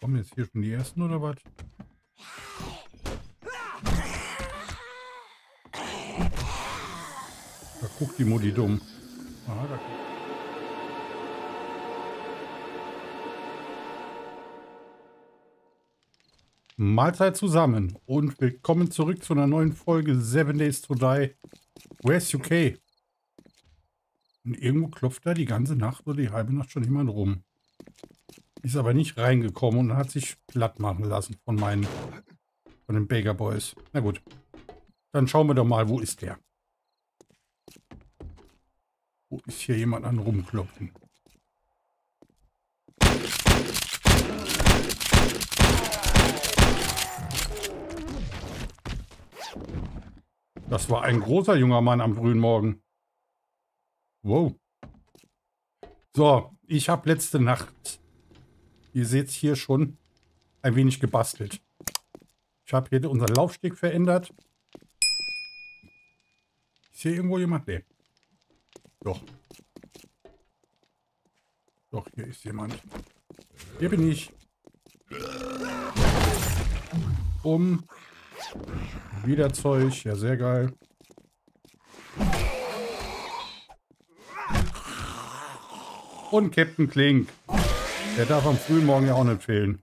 Kommen jetzt hier schon die ersten oder was? Da guckt die Mutti dumm. Aha, da Mahlzeit zusammen und willkommen zurück zu einer neuen Folge Seven Days to Die. Where's UK? Und irgendwo klopft da die ganze Nacht oder die halbe Nacht schon jemand rum. Ist aber nicht reingekommen und hat sich platt machen lassen von meinen, von den Baker Boys. Na gut. Dann schauen wir doch mal, wo ist der? Wo ist hier jemand an rumklopfen? Das war ein großer junger Mann am frühen Morgen. Wow. So, ich habe letzte Nacht, ihr seht hier schon, ein wenig gebastelt. Ich habe hier unseren Laufsteg verändert. Ist hier irgendwo jemand? Nee. Doch. Doch, hier ist jemand. Hier bin ich. Um. Wieder Zeug. Ja, sehr geil. Und Captain Klink. Der darf am frühen Morgen ja auch nicht fehlen.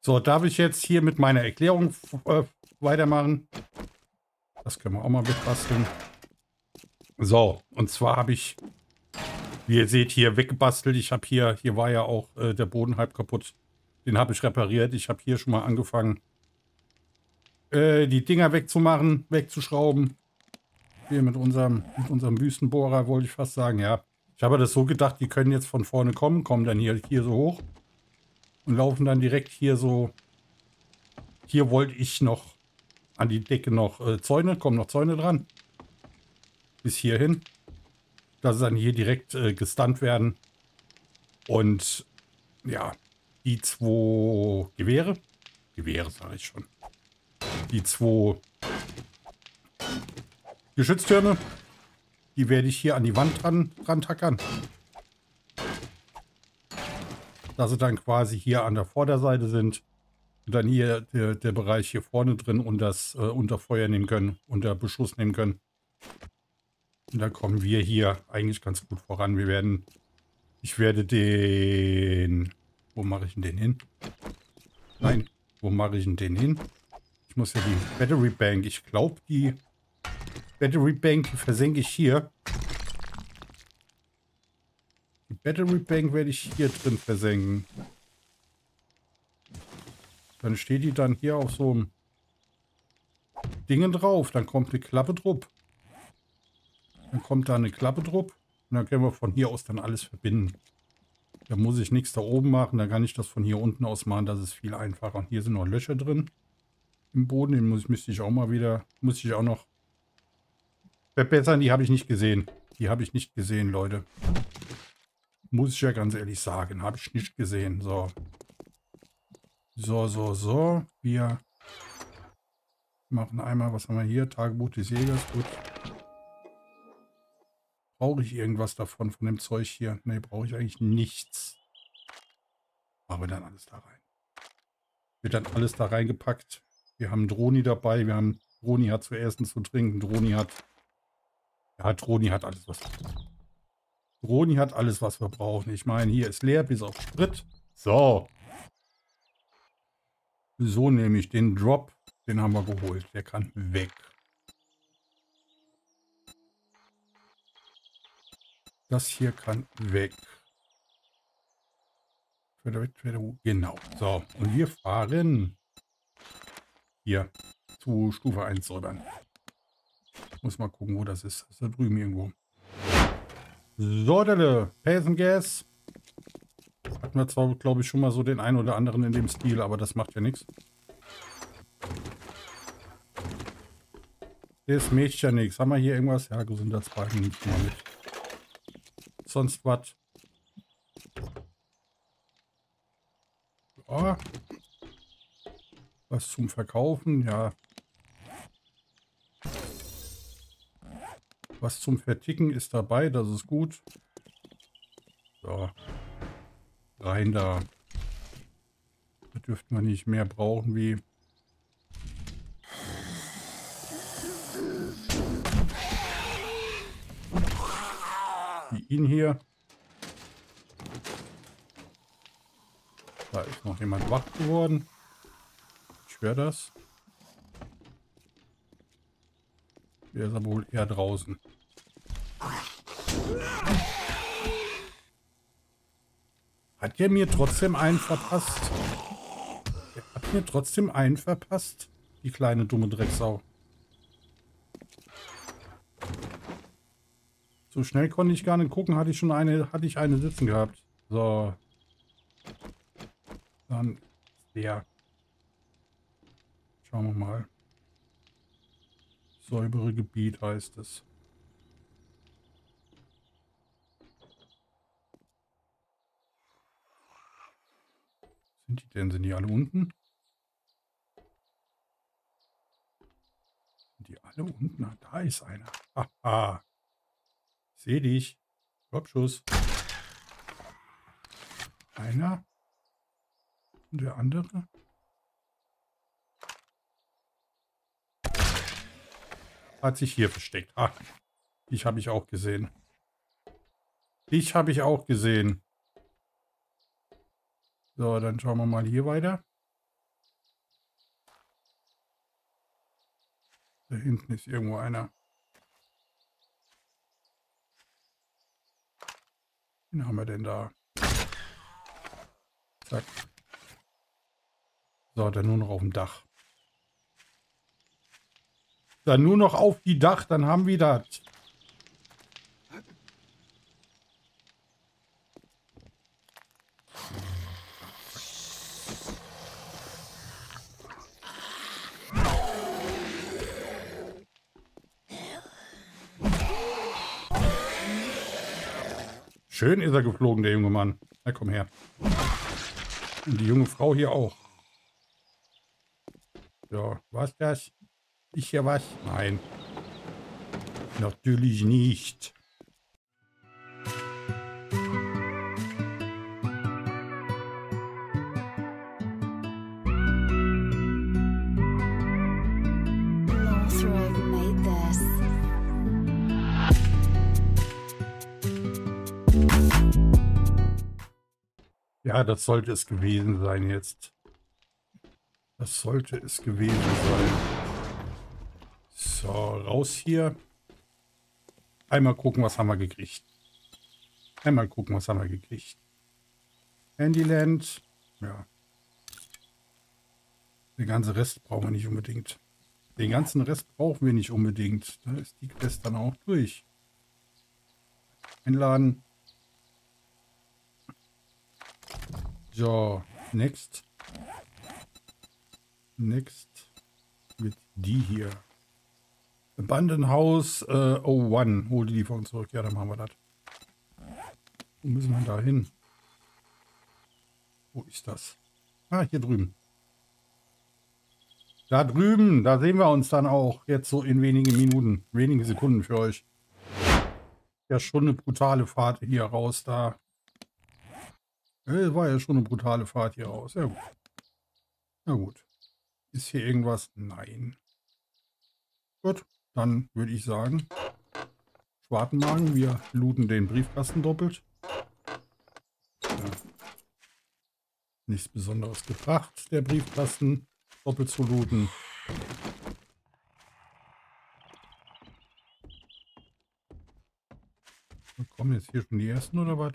So, darf ich jetzt hier mit meiner Erklärung äh, weitermachen? Das können wir auch mal mitbasteln. So, und zwar habe ich, wie ihr seht, hier weggebastelt. Ich habe hier, hier war ja auch äh, der Boden halb kaputt. Den habe ich repariert. Ich habe hier schon mal angefangen, äh, die Dinger wegzumachen, wegzuschrauben. Hier mit unserem, mit unserem Wüstenbohrer wollte ich fast sagen, ja. Ich habe das so gedacht, die können jetzt von vorne kommen, kommen dann hier, hier so hoch und laufen dann direkt hier so. Hier wollte ich noch an die Decke noch äh, Zäune, kommen noch Zäune dran. Bis hierhin. Dass sie dann hier direkt äh, gestunt werden. Und ja, die zwei Gewehre. Gewehre sage ich schon. Die zwei Geschütztürme die werde ich hier an die Wand dran, dran tackern. Dass sie dann quasi hier an der Vorderseite sind. Und dann hier der, der Bereich hier vorne drin und das äh, unter Feuer nehmen können, unter Beschuss nehmen können. Und dann kommen wir hier eigentlich ganz gut voran. Wir werden, ich werde den, wo mache ich denn den hin? Nein, wo mache ich denn den hin? Ich muss ja die Battery Bank, ich glaube die Battery Bank versenke ich hier. Die Battery Bank werde ich hier drin versenken. Dann steht die dann hier auf so einem Dingen drauf. Dann kommt eine Klappe drupp. Dann kommt da eine Klappe drupp. Und dann können wir von hier aus dann alles verbinden. Da muss ich nichts da oben machen. Da kann ich das von hier unten aus machen. Das ist viel einfacher. Und hier sind noch Löcher drin. Im Boden. Den muss, müsste ich auch mal wieder, muss ich auch noch Verbessern, die habe ich nicht gesehen. Die habe ich nicht gesehen, Leute. Muss ich ja ganz ehrlich sagen. Habe ich nicht gesehen. So. So, so, so. Wir machen einmal, was haben wir hier? Tagebuch des Jägers. Gut. Brauche ich irgendwas davon, von dem Zeug hier? Ne, brauche ich eigentlich nichts. Machen wir dann alles da rein. Wird dann alles da reingepackt. Wir haben Droni dabei. Wir haben, Droni hat zuerst zu trinken. Droni hat ja, Troni hat alles, was wir brauchen. Troni hat alles, was wir brauchen. Ich meine, hier ist leer bis auf Sprit. So. So nehme ich den Drop. Den haben wir geholt. Der kann weg. Das hier kann weg. Genau. So. Und wir fahren hier zu Stufe 1 rüber. Muss mal gucken, wo das ist. Das ist da drüben irgendwo. So, Delle. Pace Gas. Hatten wir zwar, glaube ich, schon mal so den einen oder anderen in dem Stil, aber das macht ja nichts. Das mächt ja nichts. Haben wir hier irgendwas? Ja, Gesundheitsbalken nicht mal mit. Sonst was? Ja. Was zum Verkaufen? Ja, Was zum Verticken ist dabei, das ist gut. So. Rein da. Da dürften wir nicht mehr brauchen wie... Wie ihn hier. Da ist noch jemand wach geworden. Ich schwör das. Der ist aber wohl eher draußen. Hat der mir trotzdem einen verpasst? Der hat mir trotzdem einen verpasst. Die kleine dumme Drecksau. So schnell konnte ich gar nicht gucken, hatte ich schon eine, hatte ich eine sitzen gehabt. So. Dann der. Schauen wir mal. Säubere Gebiet heißt es. Sind die denn? Sind die alle unten? Sind die alle unten? Ah, da ist einer. Haha. Seh dich. Kopfschuss. Einer. Und der andere. Hat sich hier versteckt. Ah, dich habe ich auch gesehen. Dich habe ich auch gesehen. So, dann schauen wir mal hier weiter. Da hinten ist irgendwo einer. Wen haben wir denn da? Zack. So, dann nur noch auf dem Dach. Dann nur noch auf die Dach, dann haben wir das. Schön ist er geflogen, der junge Mann. Na komm her. Und die junge Frau hier auch. So, was das? Ich hier was? Nein. Natürlich nicht. Northrop made this. Das sollte es gewesen sein jetzt. Das sollte es gewesen sein. So, raus hier. Einmal gucken, was haben wir gekriegt. Einmal gucken, was haben wir gekriegt. Handyland. Ja. Den ganzen Rest brauchen wir nicht unbedingt. Den ganzen Rest brauchen wir nicht unbedingt. Da ist die Quest dann auch durch. Einladen. So, next. Next mit die hier. Abandoned House äh, 01. Hol die Lieferung zurück. Ja, dann machen wir das. Wo müssen wir da hin? Wo ist das? Ah, hier drüben. Da drüben, da sehen wir uns dann auch jetzt so in wenigen Minuten, wenige Sekunden für euch. Ja, schon eine brutale Fahrt hier raus da. War ja schon eine brutale Fahrt hier raus. Ja gut. Na gut. Ist hier irgendwas? Nein. Gut, dann würde ich sagen, Schwartenmagen, wir looten den Briefkasten doppelt. Ja. Nichts Besonderes gebracht, der Briefkasten doppelt zu looten. Kommen jetzt hier schon die ersten oder was?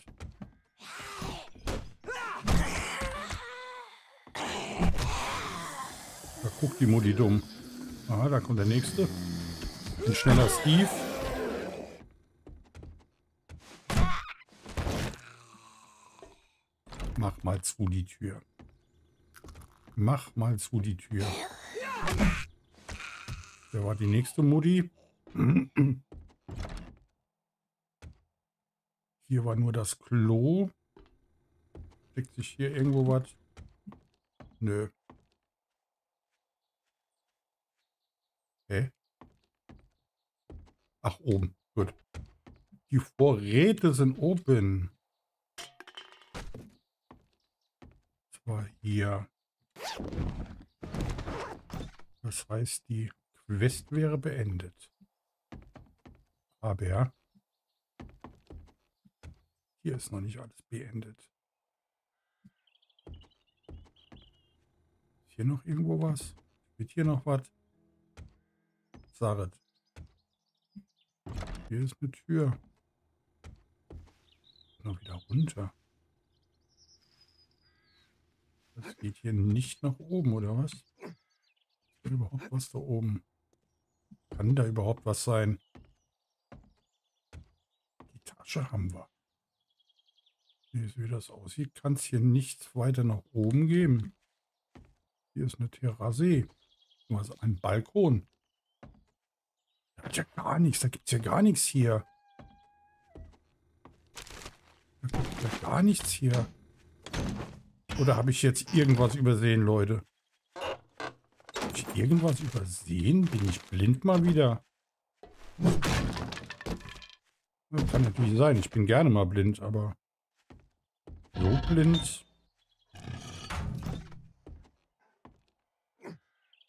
Da guckt die Mutti dumm. Aha, da kommt der nächste. Ein schneller Steve. Mach mal zu die Tür. Mach mal zu die Tür. Da war die nächste Mutti. Hier war nur das Klo. Steckt sich hier irgendwo was? Nö. Hä? Ach, oben. Gut. Die Vorräte sind oben. Das war hier. Das heißt, die Quest wäre beendet. Aber hier ist noch nicht alles beendet. Ist hier noch irgendwo was? Wird hier noch was? Saret. Hier ist eine Tür. Noch wieder runter. Das geht hier nicht nach oben, oder was? Ist überhaupt was da oben? Kann da überhaupt was sein? Die Tasche haben wir. Wie das aussieht, kann es hier nichts weiter nach oben geben. Hier ist eine Terrasse. Also ein Balkon. Gibt ja gar nichts. Da gibt es ja gar nichts hier. Da gibt ja gar nichts hier. Oder habe ich jetzt irgendwas übersehen, Leute? Habe ich irgendwas übersehen? Bin ich blind mal wieder? Kann natürlich sein. Ich bin gerne mal blind, aber so blind.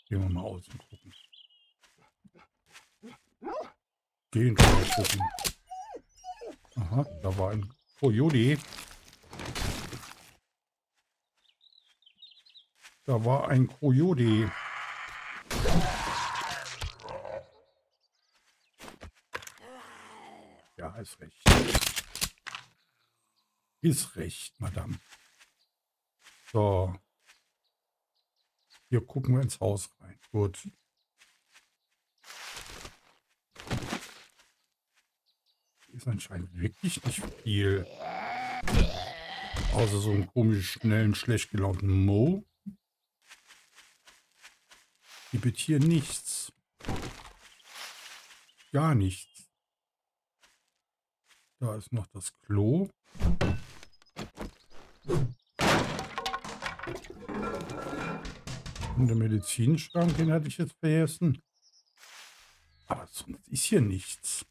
Gehen wir mal außen gucken. Gehen gucken. Aha, da war ein Coyote. Da war ein Coyote. Ja, ist recht. Ist recht, Madame. So. Hier gucken wir ins Haus rein. Gut. Ist anscheinend wirklich nicht viel. Außer so einen komischen, schnellen, schlecht gelaunten Mo. Gibt hier nichts. Gar nichts. Da ist noch das Klo. Und der Medizinschrank, den hatte ich jetzt vergessen. Aber sonst ist hier nichts.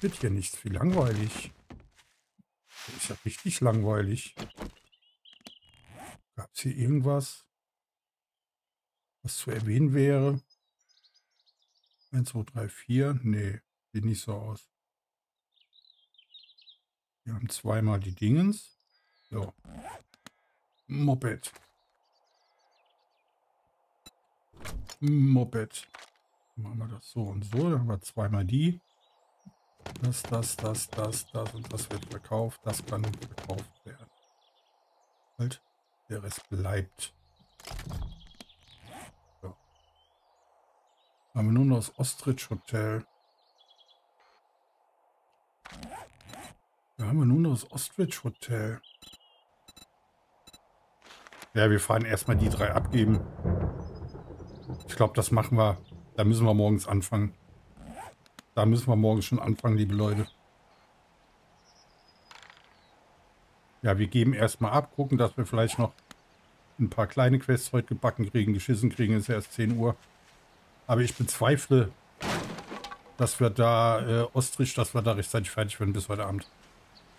Es hier nichts. Wie langweilig. Ist ja richtig langweilig. Gab es hier irgendwas? was zu erwähnen wäre. 1, 2, 3, 4. Nee, sieht nicht so aus. Wir haben zweimal die Dingens. So. Moped. Moped. Machen wir das so und so. Dann haben wir zweimal die. Das, das, das, das, das und das wird verkauft. Das kann verkauft werden. Halt. Der Rest bleibt. Haben wir noch das Ostrich Hotel. Da haben wir noch das Ostrich Hotel. Ja, wir fahren erstmal die drei abgeben. Ich glaube, das machen wir. Da müssen wir morgens anfangen. Da müssen wir morgens schon anfangen, liebe Leute. Ja, wir geben erstmal ab, gucken, dass wir vielleicht noch ein paar kleine Quests heute gebacken kriegen. Geschissen kriegen ist erst 10 Uhr. Aber ich bezweifle, dass wir da, äh, Ostrich, dass wir da rechtzeitig fertig werden bis heute Abend.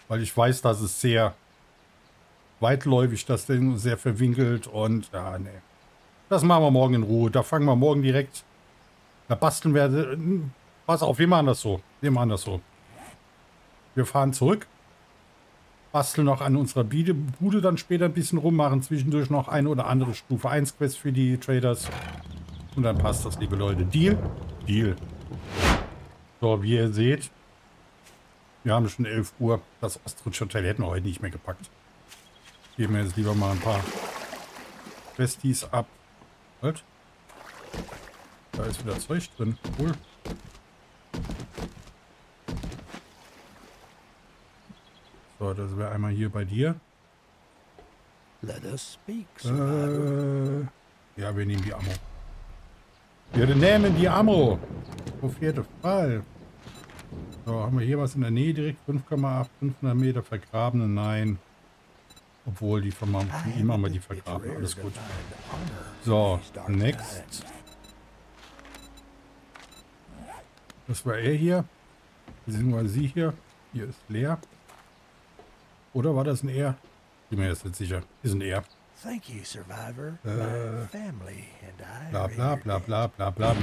Weil ich weiß, dass es sehr weitläufig, das Ding sehr verwinkelt und, ja, nee. Das machen wir morgen in Ruhe. Da fangen wir morgen direkt. Da basteln wir. Pass auf, wir machen das so. Wir machen das so. Wir fahren zurück. Basteln noch an unserer Bude dann später ein bisschen rum. Machen zwischendurch noch eine oder andere Stufe 1 Quest für die Traders. Und dann passt das, liebe Leute. Deal? Deal. So, wie ihr seht, wir haben schon 11 Uhr. Das Ostrich Hotel hätten wir heute nicht mehr gepackt. Geben wir jetzt lieber mal ein paar Besties ab. Halt. Da ist wieder Zeug drin. Cool. So, das wäre einmal hier bei dir. Let us speak, äh, ja, wir nehmen die Ammo. Wir nehmen die Ammo. Auf jeden Fall. So, haben wir hier was in der Nähe direkt? 5,8, 500 Meter vergrabene? Nein. Obwohl, die von, von ihm haben wir die vergraben. Alles gut. So, next. Das war er hier. Beziehungsweise sie hier. Hier ist leer. Oder war das ein Er? Bin mir jetzt nicht sicher. Ist ein Er. Thank you, Survivor. Äh. Family and I. Bla bla bla bla bla bla.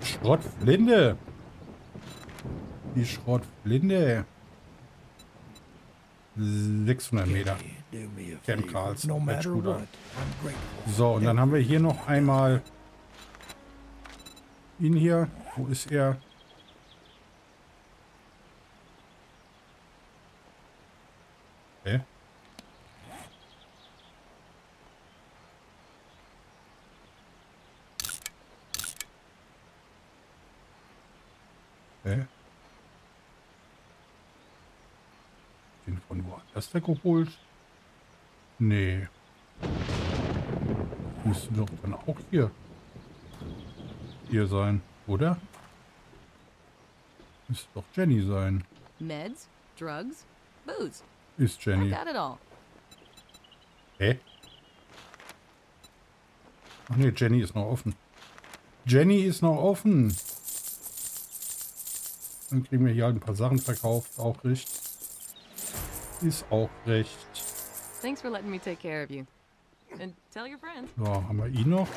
Die Schrottflinte. Die Schrottflinte. 600 Meter. favor. Carls, No. So, und dann haben wir hier noch einmal ihn hier. Wo ist er? Okay. Den von woanders weggeholt? Nee. Müsste doch dann auch hier. Hier sein, oder? Müsste doch Jenny sein. Meds, drugs, booze. Ist Jenny. Hä? Ach nee, Jenny ist noch offen. Jenny ist noch offen. Dann kriegen wir hier halt ein paar Sachen verkauft. Auch recht. Ist auch recht. Thanks for letting me take care of you. And tell your friends. So, haben wir ihn noch?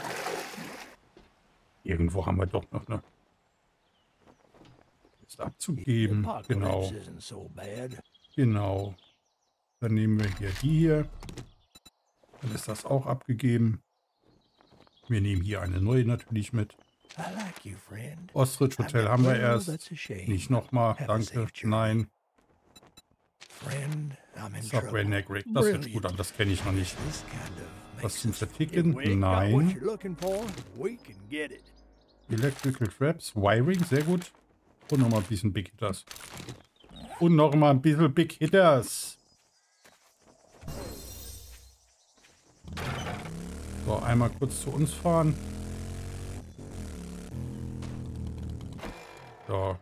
Irgendwo haben wir doch noch eine. Ist abzugeben. Genau, genau. Dann nehmen wir hier die hier. Dann ist das auch abgegeben. Wir nehmen hier eine neue natürlich mit. Like. Ostrich Hotel haben wir erst. Nicht nochmal. Danke. Nein. Subway. Negric. Das hört gut an. Das kenne ich noch nicht. Was zum Verticken? Nein. Electrical Traps. Wiring. Sehr gut. Und nochmal ein bisschen Big Hitters. Und nochmal ein bisschen Big Hitters. So, einmal kurz zu uns fahren. So.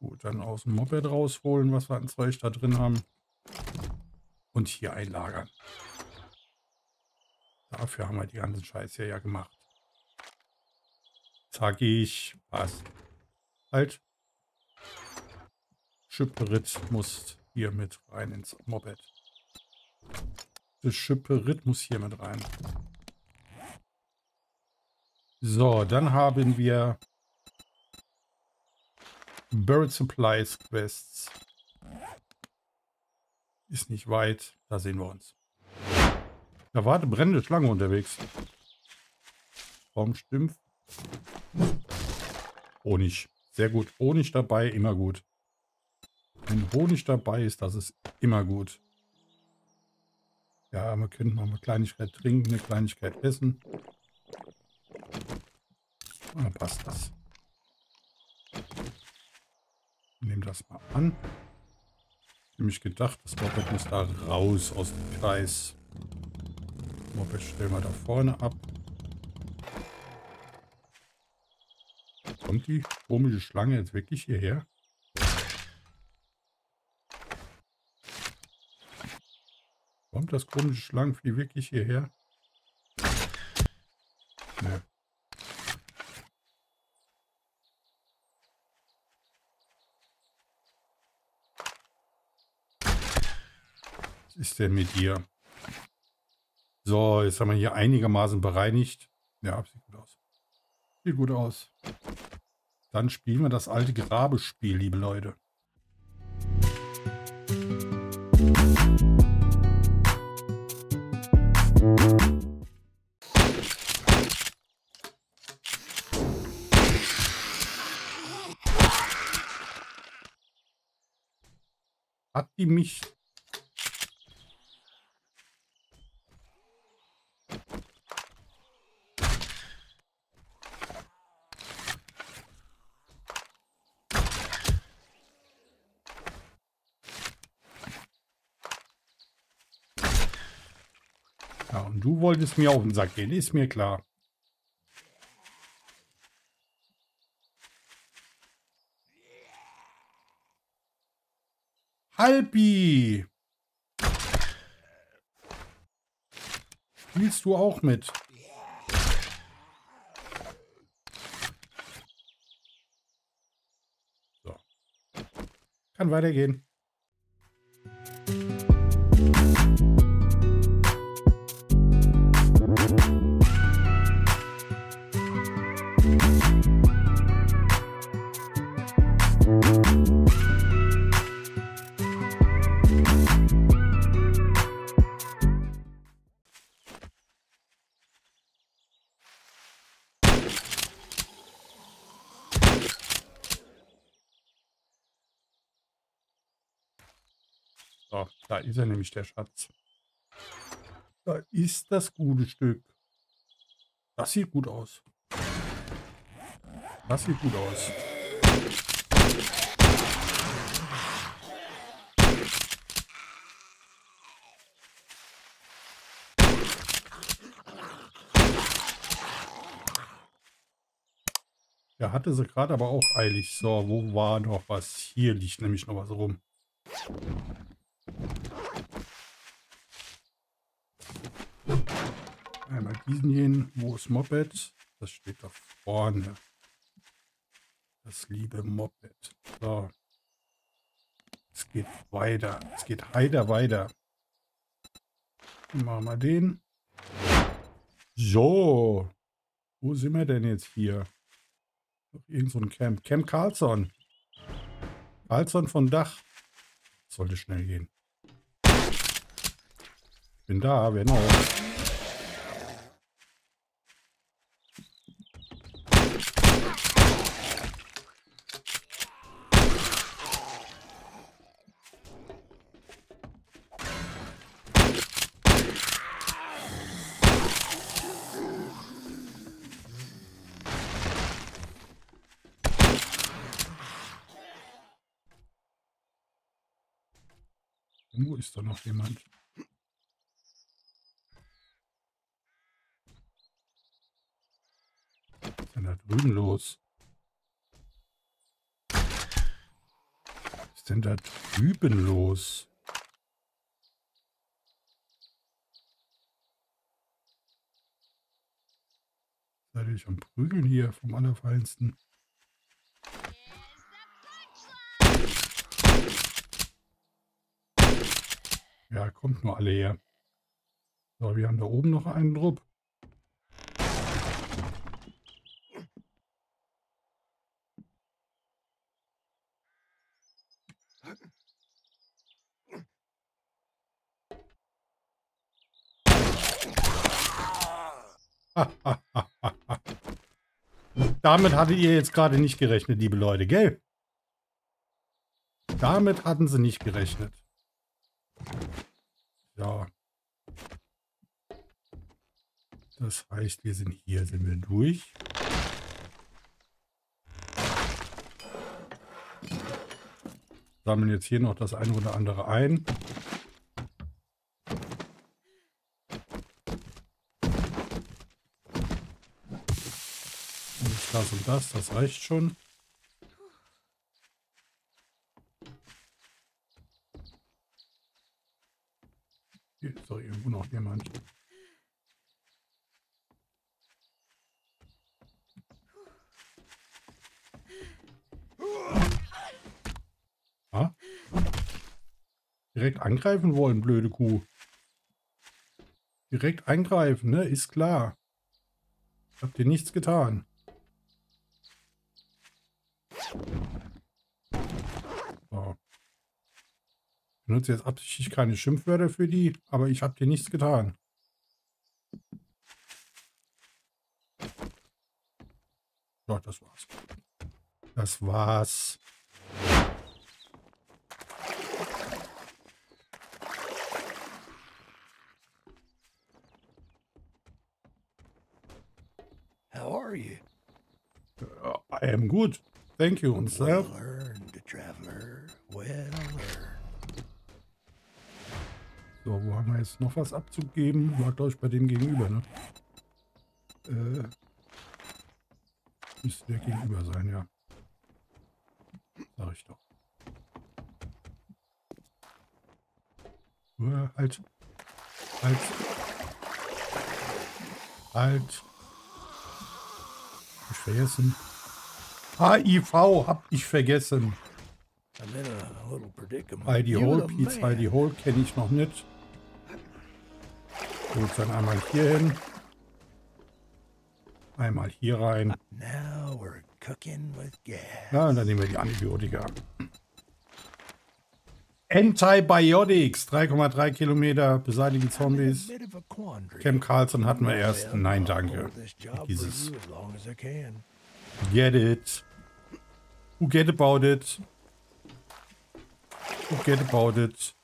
Gut, dann aus dem Moped rausholen, was wir an Zeug da drin haben. Und hier einlagern. Dafür haben wir die ganzen Scheiß hier ja gemacht. Sag ich. Was? Halt. Schipperit muss hier mit rein ins Moped. Das Schipperit muss hier mit rein. So, dann haben wir Buried Supplies Quests. Ist nicht weit. Da sehen wir uns. Da war eine brennende Schlange unterwegs. Warum stimmt? Honig. Sehr gut. Honig dabei, immer gut. Wenn Honig dabei ist, das ist immer gut. Ja, wir können noch eine Kleinigkeit trinken, eine Kleinigkeit essen. Dann passt das. Nehmen das mal an. Nämlich gedacht, das Moped muss da raus aus dem Kreis. Moped stellen wir da vorne ab. Kommt die komische Schlange jetzt wirklich hierher? Kommt das komische Schlangenvieh wirklich hierher? Nö. Was ist denn mit dir? So, jetzt haben wir hier einigermaßen bereinigt. Ja, sieht gut aus. Sieht gut aus. Dann spielen wir das alte Grabespiel, liebe Leute. Die mich und du wolltest mir auf den Sack gehen, ist mir klar. Halbi! Spielst du auch mit? So. Kann weitergehen. Ist er nämlich, der Schatz. Da ist das gute Stück. Das sieht gut aus. Das sieht gut aus. Der hatte sie gerade aber auch eilig. So, wo war noch was? Hier liegt nämlich noch was rum. Einmal diesen hin. Wo ist Moped? Das steht da vorne. Das liebe Moped. So. Es geht weiter. Es geht heiter weiter. Machen wir den. So. Wo sind wir denn jetzt hier? Irgend so ein Camp. Camp Carlson. Carlson von Dach. Sollte schnell gehen. Bin da, wer noch? Ist da noch jemand. Was ist denn da drüben los? Was ist denn da drüben los? Seid ihr am Prügeln hier vom Allerfeinsten? Kommt nur alle her. So, wir haben da oben noch einen Druck. Damit hattet ihr jetzt gerade nicht gerechnet, liebe Leute, gell? Damit hatten sie nicht gerechnet. Ja. Das heißt, wir sind hier, sind wir durch. Sammeln jetzt hier noch das eine oder andere ein. Das und das, das reicht schon. Hier ist doch irgendwo noch jemand. Ah? Direkt angreifen wollen, blöde Kuh. Direkt eingreifen, ne? Ist klar. Habt ihr nichts getan. So. Ich benutze jetzt absichtlich keine Schimpfwörter für die, aber ich habe dir nichts getan. So, das war's. Das war's. How are you? Uh, I am good. Thank you. Und Well self? earned, traveler. Well. So, wo haben wir jetzt noch was abzugeben? War, glaube ich, bei dem gegenüber, ne? Äh, müsste der gegenüber sein, ja. Sag ich doch. Äh, halt. Halt. Halt. Ich vergessen. HIV hab ich vergessen. Heidi Hole, Pete's. Heidi Hole kenne ich noch nicht. Gut, dann einmal hier hin. Einmal hier rein. Ja, dann nehmen wir die Antibiotika. Antibiotics, 3,3 Kilometer, beseitigen Zombies. Camp Carlson hatten wir erst. Nein, danke. Dieses Get it. Who get about it? Who get about it?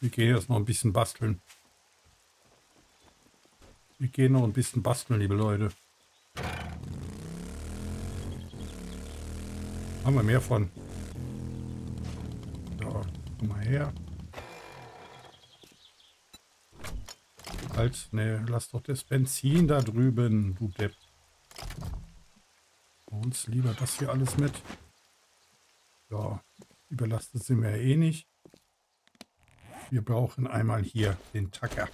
Wir gehen jetzt noch ein bisschen basteln. Wir gehen noch ein bisschen basteln, liebe Leute. Haben wir mehr von. So, komm mal her. Halt, ne, lass doch das Benzin da drüben, du Depp. Uns lieber das hier alles mit. So, überlastet sind wir ja eh nicht. Wir brauchen einmal hier den Tacker.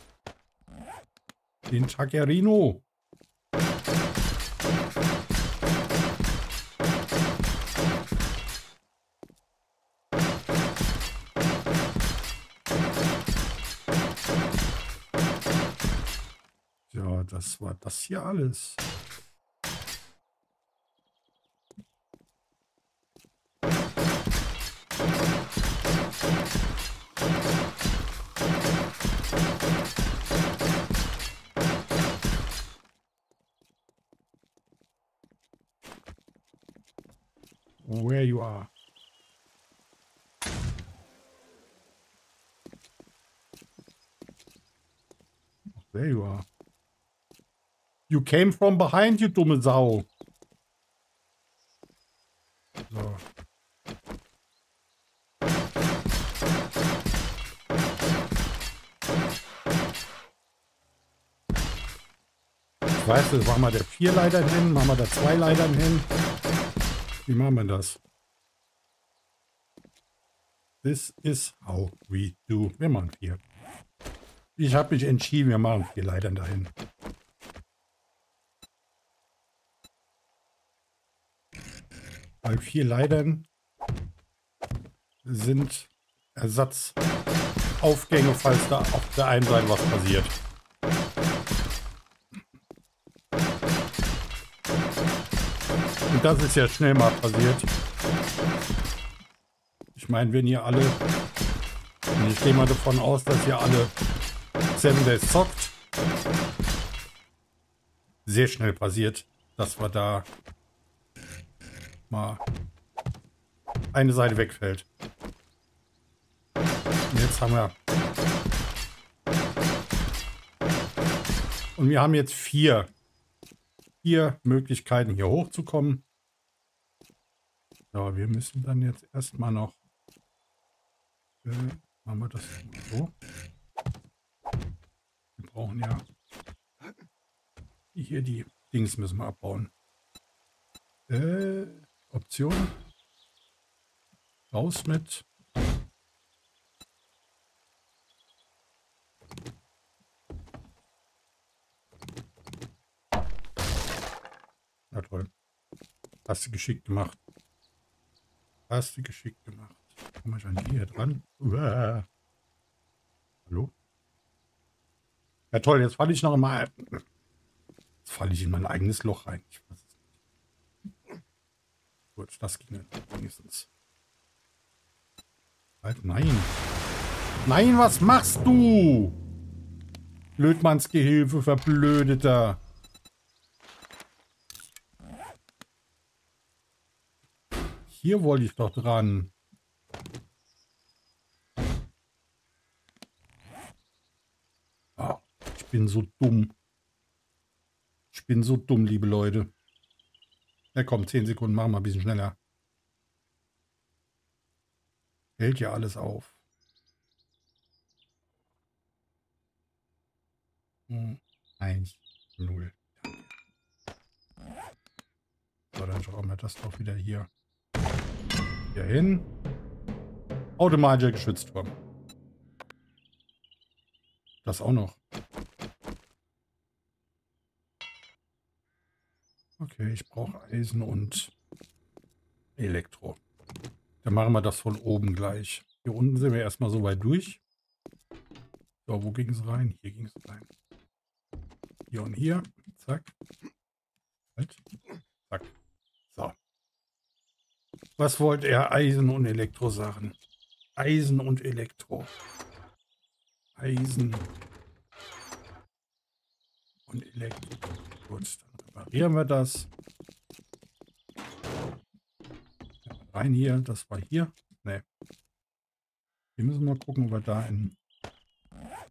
Den Tackerino. Ja, das war das hier alles. You came from behind, you dumme Sau. So. Ich weiß, das machen wir da vier Leitern hin, machen wir da zwei Leitern hin. Wie machen wir das? This is how we do. Wir machen vier. Ich habe mich entschieden, wir machen vier Leitern dahin. Weil vier Leitern sind Ersatzaufgänge, falls da auf der einen Seite was passiert. Und das ist ja schnell mal passiert. Ich meine, wenn ihr alle, und ich gehe mal davon aus, dass ihr alle Seven zockt, sehr schnell passiert, dass wir da mal eine Seite wegfällt. Und jetzt haben wir und wir haben jetzt vier vier Möglichkeiten hier hochzukommen. So, wir müssen dann jetzt erstmal noch äh, machen wir das so. Wir brauchen ja hier die Dings müssen wir abbauen. Äh, Option. Raus mit. Na toll. Hast du geschickt gemacht. Hast du geschickt gemacht. Komm ich an hier dran? Uah. Hallo? Ja toll, jetzt falle ich noch mal. Jetzt falle ich in mein eigenes Loch rein. Ich weiß. Gut, das ging wenigstens. Halt, nein. Nein, was machst du? Blödmannsgehilfe, verblödeter. Hier wollte ich doch dran. Ah, ich bin so dumm. Ich bin so dumm, liebe Leute. Ja komm, 10 Sekunden, machen wir ein bisschen schneller. Hält ja alles auf. Hm, Eins, null. So, dann schauen wir das doch wieder hier. Hier hin. Automatischer Geschützturm. Das auch noch. Okay, ich brauche Eisen und Elektro. Dann machen wir das von oben gleich. Hier unten sind wir erstmal so weit durch. So, wo ging es rein? Hier ging es rein. Hier und hier. Zack. Halt. Zack. So. Was wollte er? Eisen und Elektrosachen. Eisen und Elektro. Eisen und Elektro. Gut, dann reparieren wir das. Rein hier, das war hier. Ne. Wir müssen mal gucken, ob wir da in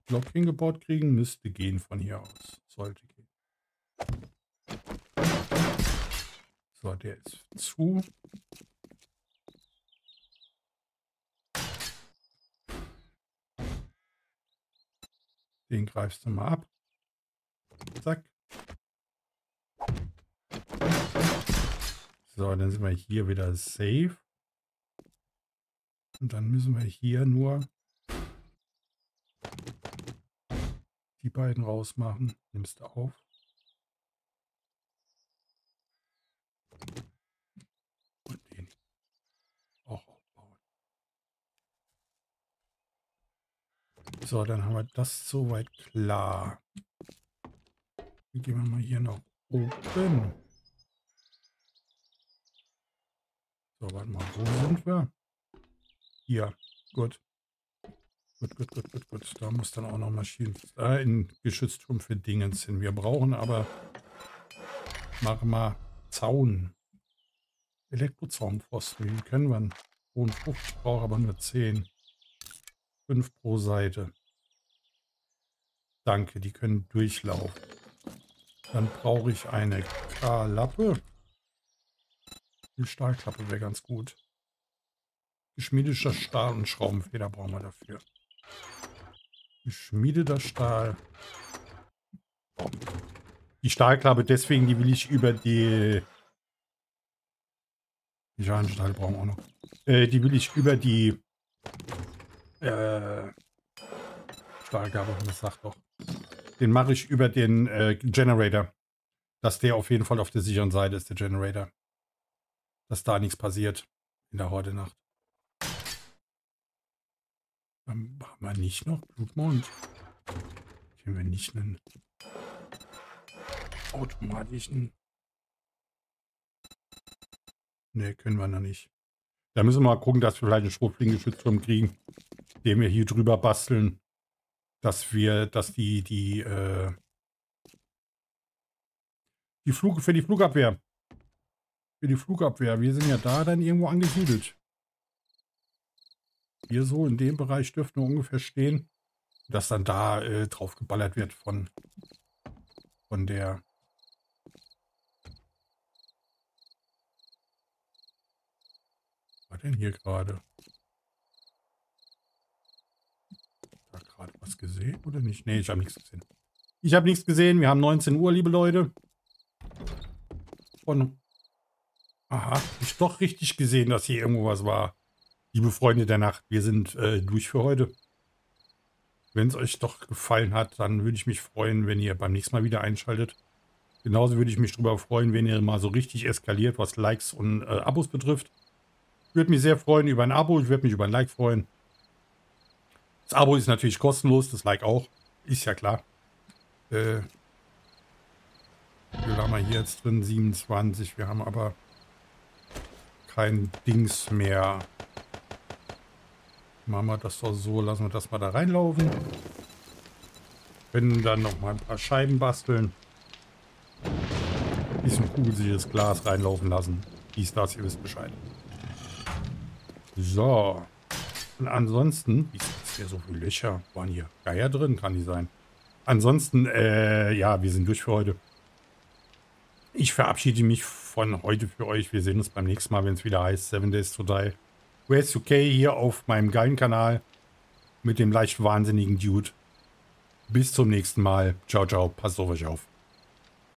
Block hingebaut kriegen. Müsste gehen von hier aus. Sollte gehen. So, der ist zu. Den greifst du mal ab. Zack. So, dann sind wir hier wieder safe. Und dann müssen wir hier nur die beiden rausmachen. Nimmst du auf. Und den auch aufbauen. So, dann haben wir das soweit klar. Dann gehen wir mal hier nach oben. So, warte mal, wo sind wir? Hier, gut. Gut, gut, gut, gut, gut. Da muss dann auch noch Maschinen, äh, in Geschützturm für Dingens hin. Wir brauchen aber, machen mal Zaun. Elektrozaunpfosten, wie können wir? Hohen Frucht, ich brauche aber nur 10. 5 pro Seite. Danke, die können durchlaufen. Dann brauche ich eine K-Lappe. Die Stahlklappe wäre ganz gut. Geschmiedeter Stahl und Schraubenfeder brauchen wir dafür. Geschmiedeter Stahl. Die Stahlklappe, deswegen, die will ich über die... Die Stahl brauchen wir auch noch. Äh, die will ich über die... Äh, Stahlklappe, das sagt doch. Den mache ich über den äh, Generator. Dass der auf jeden Fall auf der sicheren Seite ist, der Generator. Dass da nichts passiert in der heute Nacht. Dann haben wir nicht noch Blutmond. Können wir nicht einen automatischen... Ne, können wir noch nicht. Da müssen wir mal gucken, dass wir vielleicht einen Schrotflingengeschützturm kriegen, den wir hier drüber basteln. Dass wir, dass die, die, äh, die Flug, für die Flugabwehr. Für die Flugabwehr. Wir sind ja da dann irgendwo angesiedelt. Hier so in dem Bereich dürften wir ungefähr stehen. Dass dann da äh, drauf geballert wird von, von der war denn hier gerade? Da gerade was gesehen oder nicht? Nee, ich habe nichts gesehen. Ich habe nichts gesehen. Wir haben 19 Uhr, liebe Leute. Von Aha, ich doch richtig gesehen, dass hier irgendwo was war. Liebe Freunde der Nacht, wir sind äh, durch für heute. Wenn es euch doch gefallen hat, dann würde ich mich freuen, wenn ihr beim nächsten Mal wieder einschaltet. Genauso würde ich mich darüber freuen, wenn ihr mal so richtig eskaliert, was Likes und äh, Abos betrifft. Ich würde mich sehr freuen über ein Abo, ich würde mich über ein Like freuen. Das Abo ist natürlich kostenlos, das Like auch. Ist ja klar. Äh, wie haben wir hier jetzt drin? 27. Wir haben aber kein Dings mehr. Machen wir das doch so, lassen wir das mal da reinlaufen. Können dann noch mal ein paar Scheiben basteln. Bisschen kugelsicheres Glas reinlaufen lassen. Dies, das, ihr wisst Bescheid. So. Und ansonsten, wie ist hier so viele Löcher? Waren hier Geier drin? Kann die sein. Ansonsten, äh, ja, wir sind durch für heute. Ich verabschiede mich von heute für euch. Wir sehen uns beim nächsten Mal, wenn es wieder heißt Seven Days to Die. Where's UK hier auf meinem geilen Kanal mit dem leicht wahnsinnigen Dude. Bis zum nächsten Mal. Ciao, ciao. Passt auf euch auf.